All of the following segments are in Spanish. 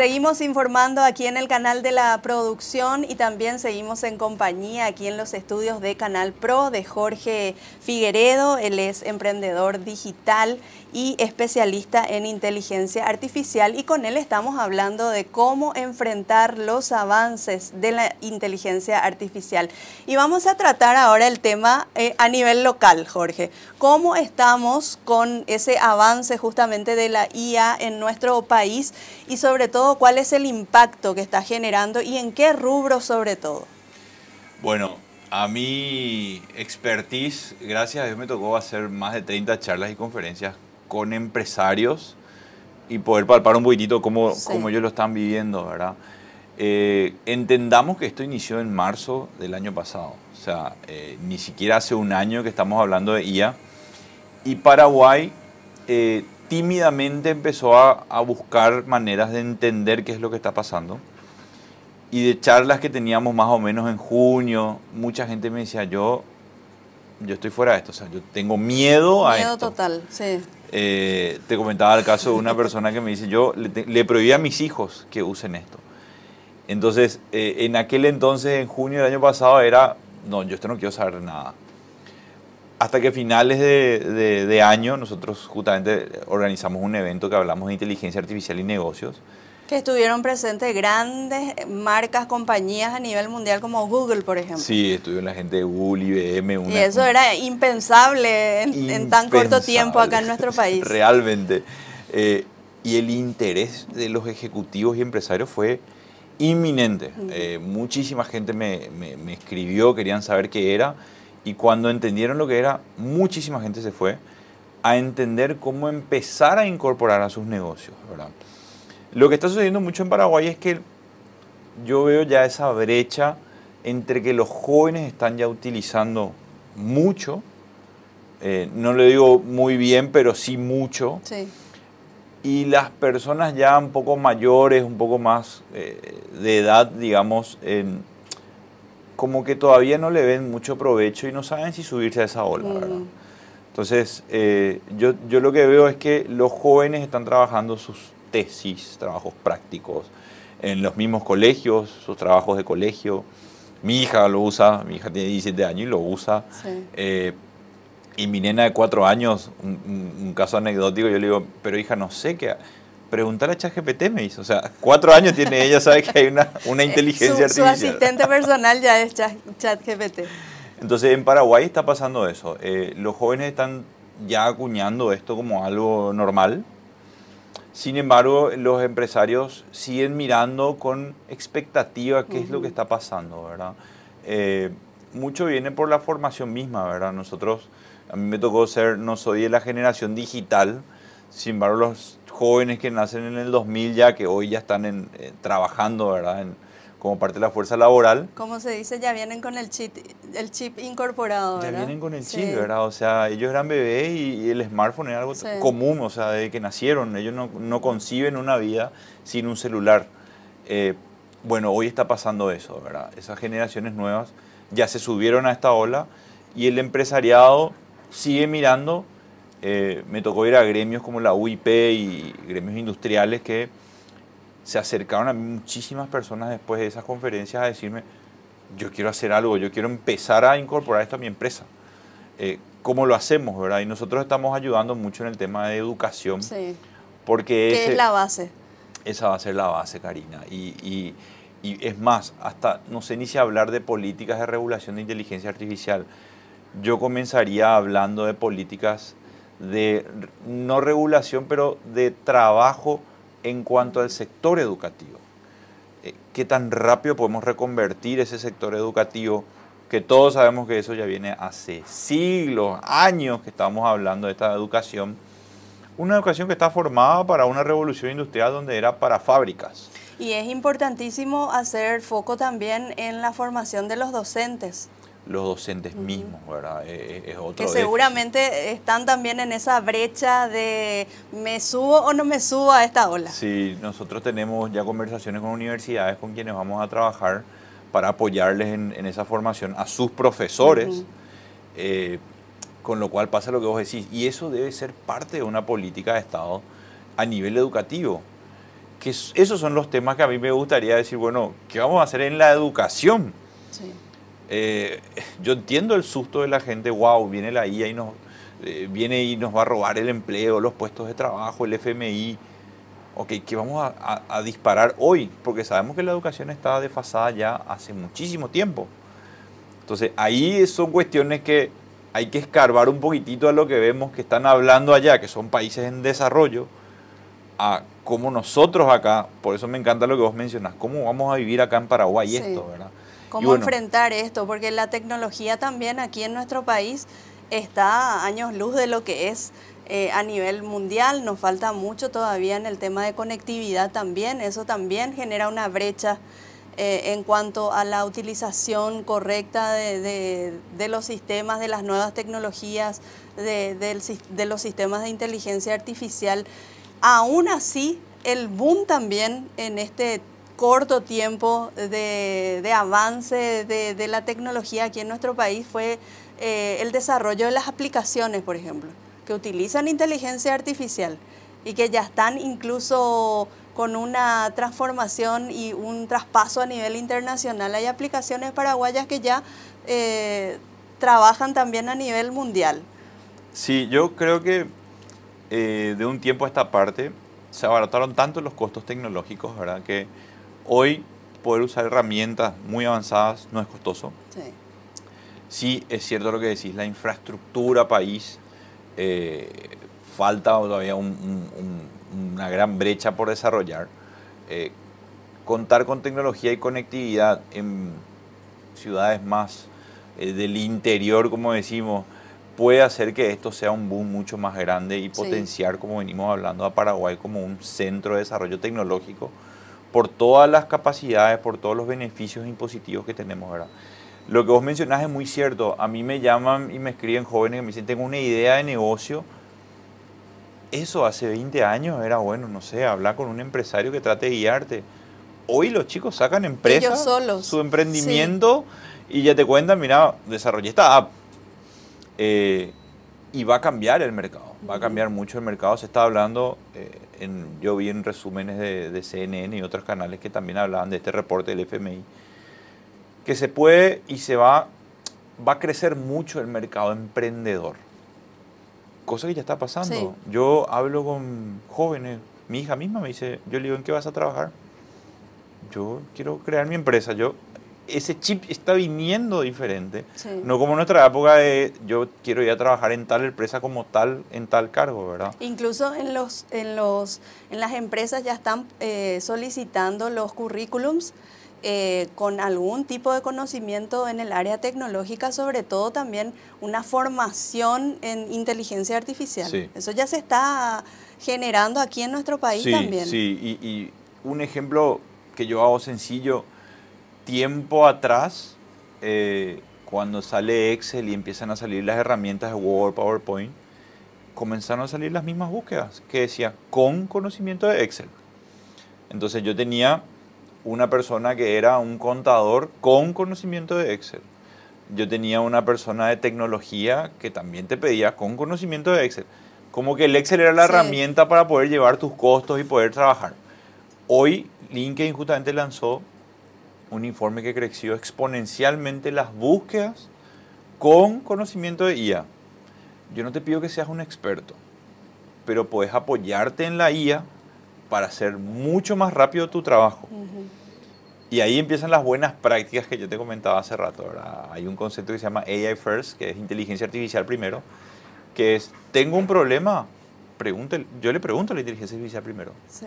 Seguimos informando aquí en el canal de la producción y también seguimos en compañía aquí en los estudios de Canal Pro de Jorge Figueredo. Él es emprendedor digital y especialista en inteligencia artificial y con él estamos hablando de cómo enfrentar los avances de la inteligencia artificial. Y vamos a tratar ahora el tema eh, a nivel local, Jorge. ¿Cómo estamos con ese avance justamente de la IA en nuestro país y sobre todo cuál es el impacto que está generando y en qué rubro sobre todo? Bueno, a mi expertise, gracias a Dios me tocó hacer más de 30 charlas y conferencias con empresarios y poder palpar un poquitito cómo, ellos lo están viviendo, ¿verdad? Eh, entendamos que esto inició en marzo del año pasado, o sea, eh, ni siquiera hace un año que estamos hablando de IA, y Paraguay eh, tímidamente empezó a, a, buscar maneras de entender qué es lo que está pasando. Y de charlas que teníamos más o menos en junio, mucha gente me decía, yo, yo estoy fuera de esto, o sea, yo tengo miedo a miedo total, sí. Eh, te comentaba el caso de una persona que me dice, yo le, prohibí a mis hijos que usen esto. Entonces, eh, en aquel entonces, en junio del año pasado, era, no, yo esto no quiero saber nada. Hasta que finales de, de año nosotros justamente organizamos un evento que hablamos de inteligencia artificial y negocios que estuvieron presentes grandes marcas, compañías a nivel mundial como Google, por ejemplo. Sí, estuvieron la gente de Google, IBM. y eso era impensable en, tan corto tiempo acá en nuestro país. Realmente. Eh, y el interés de los ejecutivos y empresarios fue inminente. Eh, muchísima gente me, me, escribió, querían saber qué era, y cuando entendieron lo que era, muchísima gente se fue a entender cómo empezar a incorporar a sus negocios. ¿verdad? Lo que está sucediendo mucho en Paraguay es que yo veo ya esa brecha entre que los jóvenes están ya utilizando mucho, eh, no le digo muy bien, pero sí mucho, y las personas ya un poco mayores, un poco más eh, de edad, digamos, como que todavía no le ven mucho provecho y no saben si subirse a esa ola. Entonces, eh, yo, yo lo que veo es que los jóvenes están trabajando sus tesis, trabajos prácticos, en los mismos colegios, sus trabajos de colegio. Mi hija lo usa, mi hija tiene 17 años y lo usa. Eh, y mi nena de 4 años, un, caso anecdótico, yo le digo, pero hija, no sé qué... Preguntar a ChatGPT me hizo. O sea, cuatro años tiene ella, sabe que hay una, una inteligencia artificial. Su asistente personal ya es ChatGPT. Entonces, en Paraguay está pasando eso. Eh, los jóvenes están ya acuñando esto como algo normal. Sin embargo, los empresarios siguen mirando con expectativa qué es lo que está pasando, ¿verdad? Eh, mucho viene por la formación misma, ¿verdad? Nosotros, a mí me tocó ser, no soy de la generación digital, sin embargo, los jóvenes que nacen en el 2000 ya, que hoy ya están en, eh, trabajando, ¿verdad? como parte de la fuerza laboral. Como se dice, ya vienen con el chip, el chip incorporado, ¿verdad? Ya vienen con el chip, ¿verdad? O sea, ellos eran bebés y, el smartphone era algo común, o sea, desde que nacieron. Ellos no, no conciben una vida sin un celular. Eh, bueno, hoy está pasando eso, ¿verdad? Esas generaciones nuevas ya se subieron a esta ola y el empresariado sigue mirando. Eh, me tocó ir a gremios como la UIP y gremios industriales que se acercaron a mí muchísimas personas después de esas conferencias a decirme, yo quiero hacer algo, yo quiero empezar a incorporar esto a mi empresa. Eh, ¿Cómo lo hacemos, verdad? Y nosotros estamos ayudando mucho en el tema de educación. Sí. Porque ¿Qué es la base? Esa va a ser la base, Karina. Y, y es más, hasta no sé ni si hablar de políticas de regulación de inteligencia artificial. Yo comenzaría hablando de políticas de no regulación, pero de trabajo en cuanto al sector educativo. Eh, ¿Qué tan rápido podemos reconvertir ese sector educativo? Que todos sabemos que eso ya viene hace siglos, años que estamos hablando de esta educación. Una educación que está formada para una revolución industrial donde era para fábricas. Y es importantísimo hacer foco también en la formación de los docentes los docentes mismos, ¿verdad? Eh, eh, es, otro que seguramente están también en esa brecha de me subo o no me subo a esta ola. Sí, nosotros tenemos ya conversaciones con universidades con quienes vamos a trabajar para apoyarles en, esa formación a sus profesores, eh, con lo cual pasa lo que vos decís, y eso debe ser parte de una política de Estado a nivel educativo. que esos son los temas que a mí me gustaría decir, bueno, ¿qué vamos a hacer en la educación? Eh, yo entiendo el susto de la gente, wow, viene la IA y nos, eh, viene y nos va a robar el empleo, los puestos de trabajo, el FMI. Ok, ¿qué vamos a, disparar hoy? Porque sabemos que la educación está desfasada ya hace muchísimo tiempo. Entonces, ahí son cuestiones que hay que escarbar un poquitito a lo que vemos que están hablando allá, que son países en desarrollo, a cómo nosotros acá, por eso me encanta lo que vos mencionás, cómo vamos a vivir acá en Paraguay esto, ¿verdad? ¿Cómo enfrentar esto? Porque la tecnología también aquí en nuestro país está a años luz de lo que es eh, a nivel mundial, nos falta mucho todavía en el tema de conectividad también, eso también genera una brecha eh, en cuanto a la utilización correcta de, los sistemas, de las nuevas tecnologías, de, de los sistemas de inteligencia artificial. Aún así, el boom también en este corto tiempo de, avance de, la tecnología aquí en nuestro país fue eh, el desarrollo de las aplicaciones, por ejemplo, que utilizan inteligencia artificial y que ya están incluso con una transformación y un traspaso a nivel internacional. Hay aplicaciones paraguayas que ya eh, trabajan también a nivel mundial. Sí, yo creo que eh, de un tiempo a esta parte se abarataron tanto los costos tecnológicos, ¿verdad? Que hoy poder usar herramientas muy avanzadas no es costoso. Sí. Sí, es cierto lo que decís, la infraestructura país, eh, falta todavía una gran brecha por desarrollar. Eh, contar con tecnología y conectividad en ciudades más del interior, como decimos, puede hacer que esto sea un boom mucho más grande y potenciar, como venimos hablando, a Paraguay como un centro de desarrollo tecnológico por todas las capacidades, por todos los beneficios impositivos que tenemos, ahora. Lo que vos mencionás es muy cierto. A mí me llaman y me escriben jóvenes que me dicen, tengo una idea de negocio. Eso hace 20 años era bueno, no sé, hablar con un empresario que trate de guiarte. Hoy los chicos sacan empresas, su emprendimiento y ya te cuentan, mira, desarrollé esta app eh, y va a cambiar el mercado, va a cambiar mucho el mercado. Se está hablando, eh, en, yo vi en resúmenes de, CNN y otros canales que también hablaban de este reporte del FMI, que se puede y se va, va a crecer mucho el mercado emprendedor. Cosa que ya está pasando. Yo hablo con jóvenes, mi hija misma me dice, yo le digo, ¿en qué vas a trabajar? Yo quiero crear mi empresa. Yo ese chip está viniendo diferente. No como nuestra época de yo quiero ir a trabajar en tal empresa como tal, en tal cargo, ¿verdad? Incluso en, los, en, los, en las empresas ya están eh, solicitando los currículums eh, con algún tipo de conocimiento en el área tecnológica, sobre todo también una formación en inteligencia artificial. Eso ya se está generando aquí en nuestro país también. Sí, y, y un ejemplo que yo hago sencillo, tiempo atrás, eh, cuando sale Excel y empiezan a salir las herramientas de Word, PowerPoint, comenzaron a salir las mismas búsquedas que decía con conocimiento de Excel. Entonces yo tenía una persona que era un contador con conocimiento de Excel. Yo tenía una persona de tecnología que también te pedía con conocimiento de Excel. Como que el Excel era la herramienta para poder llevar tus costos y poder trabajar. Hoy LinkedIn justamente lanzó un informe que creció exponencialmente las búsquedas con conocimiento de IA. Yo no te pido que seas un experto, pero puedes apoyarte en la IA para hacer mucho más rápido tu trabajo. Y ahí empiezan las buenas prácticas que yo te comentaba hace rato. Hay un concepto que se llama AI First, que es inteligencia artificial primero, que es, tengo un problema, pregúntale, yo le pregunto a la inteligencia artificial primero. Sí.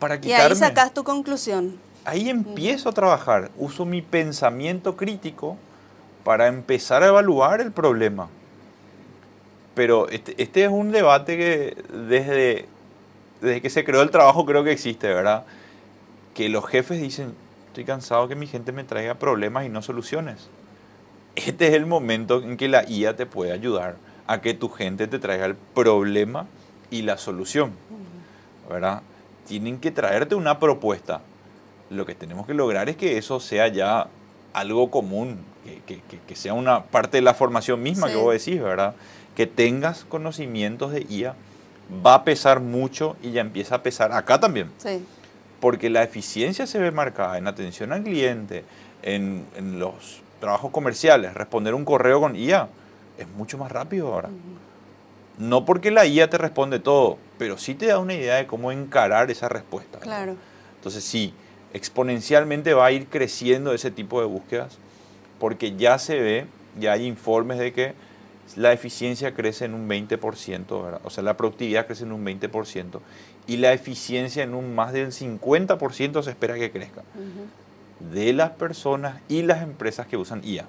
Para quitarme, y ahí sacas tu conclusión ahí empiezo a trabajar, uso mi pensamiento crítico para empezar a evaluar el problema. Pero este, este, es un debate que desde, desde que se creó el trabajo creo que existe, ¿verdad? Que los jefes dicen, estoy cansado que mi gente me traiga problemas y no soluciones. Este es el momento en que la IA te puede ayudar a que tu gente te traiga el problema y la solución, ¿verdad? Tienen que traerte una propuesta lo que tenemos que lograr es que eso sea ya algo común, que, sea una parte de la formación misma que vos decís, ¿verdad? Que tengas conocimientos de IA va a pesar mucho y ya empieza a pesar acá también. Sí. Porque la eficiencia se ve marcada en atención al cliente, en, en los trabajos comerciales, responder un correo con IA es mucho más rápido ahora. No porque la IA te responde todo, pero sí te da una idea de cómo encarar esa respuesta. Claro. Entonces sí, exponencialmente va a ir creciendo ese tipo de búsquedas porque ya se ve, ya hay informes de que la eficiencia crece en un 20%, ¿verdad? o sea, la productividad crece en un 20% y la eficiencia en un más del 50% se espera que crezca de las personas y las empresas que usan IA.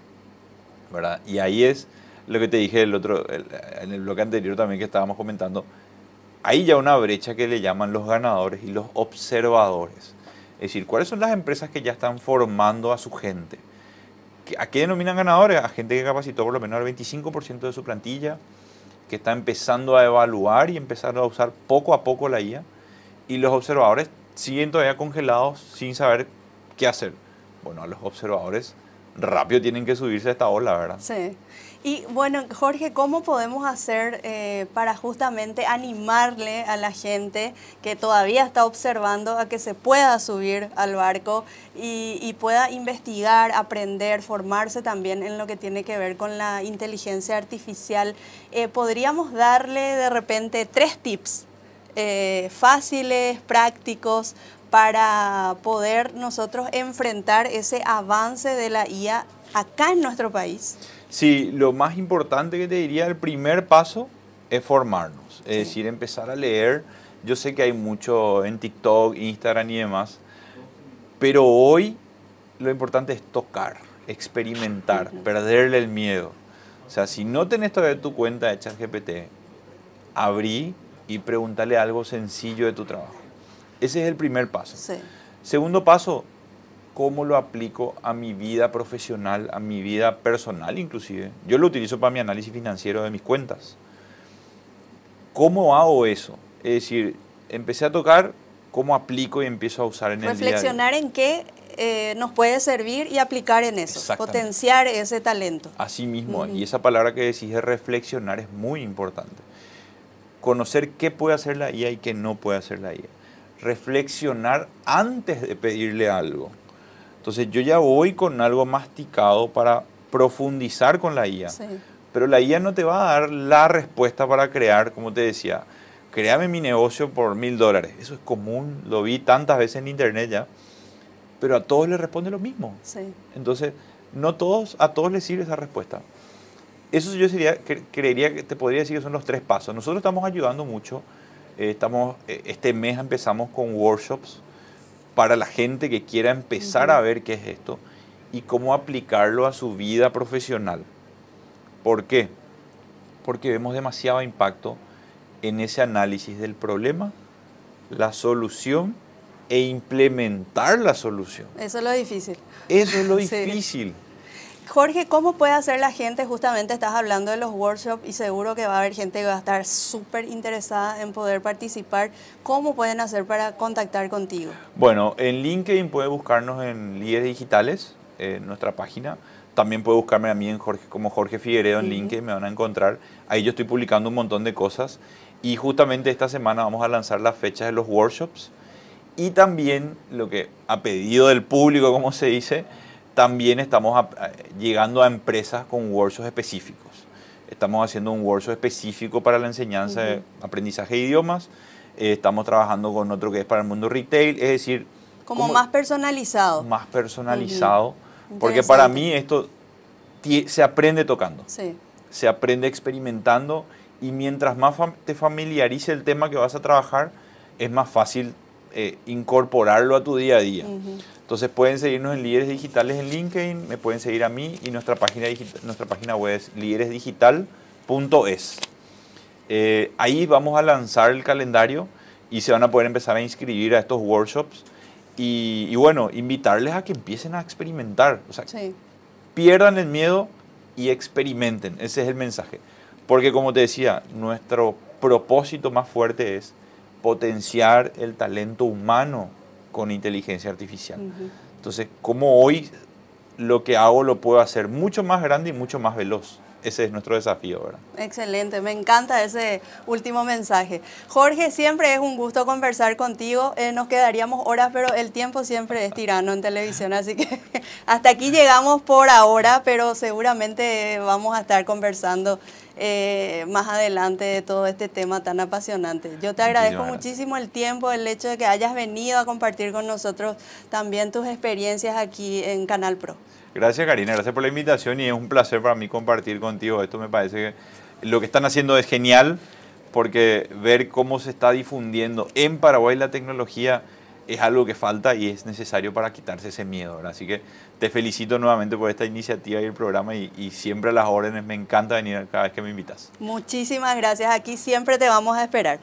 ¿verdad? Y ahí es lo que te dije el otro, en el bloque anterior también que estábamos comentando, hay ya una brecha que le llaman los ganadores y los observadores. Es decir, ¿cuáles son las empresas que ya están formando a su gente? ¿A qué denominan ganadores? A gente que capacitó por lo menos el 25% de su plantilla, que está empezando a evaluar y empezando a usar poco a poco la IA. Y los observadores siguen todavía congelados sin saber qué hacer. Bueno, a los observadores rápido tienen que subirse a esta ola, ¿verdad? Sí. Y bueno, Jorge, ¿cómo podemos hacer eh, para justamente animarle a la gente que todavía está observando a que se pueda subir al barco y, pueda investigar, aprender, formarse también en lo que tiene que ver con la inteligencia artificial? Eh, ¿Podríamos darle de repente tres tips eh, fáciles, prácticos, para poder nosotros enfrentar ese avance de la IA acá en nuestro país? Sí, lo más importante que te diría, el primer paso es formarnos, es decir, empezar a leer. Yo sé que hay mucho en TikTok, Instagram y demás, pero hoy lo importante es tocar, experimentar, perderle el miedo. O sea, si no tenés todavía tu cuenta de ChatGPT, abrí y pregúntale algo sencillo de tu trabajo. Ese es el primer paso. Segundo paso, cómo lo aplico a mi vida profesional, a mi vida personal inclusive. Yo lo utilizo para mi análisis financiero de mis cuentas. ¿Cómo hago eso? Es decir, empecé a tocar cómo aplico y empiezo a usar en el día. Reflexionar en qué eh, nos puede servir y aplicar en eso, potenciar ese talento. Así mismo, y esa palabra que decís de reflexionar es muy importante. Conocer qué puede hacer la IA y qué no puede hacer la IA. Reflexionar antes de pedirle algo. Entonces yo ya voy con algo masticado para profundizar con la IA. Pero la IA no te va a dar la respuesta para crear, como te decía, créame mi negocio por mil dólares. Eso es común, lo vi tantas veces en internet ya. Pero a todos les responde lo mismo. Entonces, no todos, a todos les sirve esa respuesta. Eso yo sería, creería que te podría decir que son los tres pasos. Nosotros estamos ayudando mucho. Eh, estamos, eh, este mes empezamos con workshops para la gente que quiera empezar a ver qué es esto y cómo aplicarlo a su vida profesional. ¿Por qué? Porque vemos demasiado impacto en ese análisis del problema, la solución e implementar la solución. Eso es lo difícil. Eso es lo difícil. Jorge, ¿cómo puede hacer la gente? Justamente estás hablando de los workshops y seguro que va a haber gente que va a estar súper interesada en poder participar. ¿Cómo pueden hacer para contactar contigo? Bueno, en LinkedIn puede buscarnos en Líderes Digitales, en nuestra página. También puede buscarme a mí en Jorge, como Jorge Figueredo en LinkedIn, me van a encontrar. Ahí yo estoy publicando un montón de cosas. Y justamente esta semana vamos a lanzar las fechas de los workshops. Y también lo que a pedido del público, como se dice, también estamos llegando a empresas con workshops específicos. Estamos haciendo un workshop específico para la enseñanza de aprendizaje de idiomas. Eh, estamos trabajando con otro que es para el mundo retail, es decir... Como, más personalizado. Más personalizado. Porque para mí esto se aprende tocando. Sí. Se aprende experimentando y mientras más te familiarice el tema que vas a trabajar, es más fácil eh, incorporarlo a tu día a día. Entonces pueden seguirnos en Líderes Digitales en LinkedIn, me pueden seguir a mí y nuestra página, nuestra página web es líderesdigital.es. Eh, ahí vamos a lanzar el calendario y se van a poder empezar a inscribir a estos workshops y, bueno, invitarles a que empiecen a experimentar. O sea, pierdan el miedo y experimenten. Ese es el mensaje. Porque como te decía, nuestro propósito más fuerte es potenciar el talento humano con inteligencia artificial. Entonces, como hoy lo que hago lo puedo hacer mucho más grande y mucho más veloz. ese es nuestro desafío, ¿verdad? Excelente, me encanta ese último mensaje. Jorge, siempre es un gusto conversar contigo. Eh, nos quedaríamos horas, pero el tiempo siempre es tirano en televisión, así que hasta aquí llegamos por ahora, pero seguramente vamos a estar conversando eh, más adelante de todo este tema tan apasionante. Yo te agradezco muchísimo el tiempo, el hecho de que hayas venido a compartir con nosotros también tus experiencias aquí en Canal Pro. Gracias Karina, gracias por la invitación y es un placer para mí compartir contigo esto. Me parece que lo que están haciendo es genial porque ver cómo se está difundiendo en Paraguay la tecnología es algo que falta y es necesario para quitarse ese miedo. Así que te felicito nuevamente por esta iniciativa y el programa y, y, siempre a las órdenes. Me encanta venir cada vez que me invitas. Muchísimas gracias. Aquí siempre te vamos a esperar.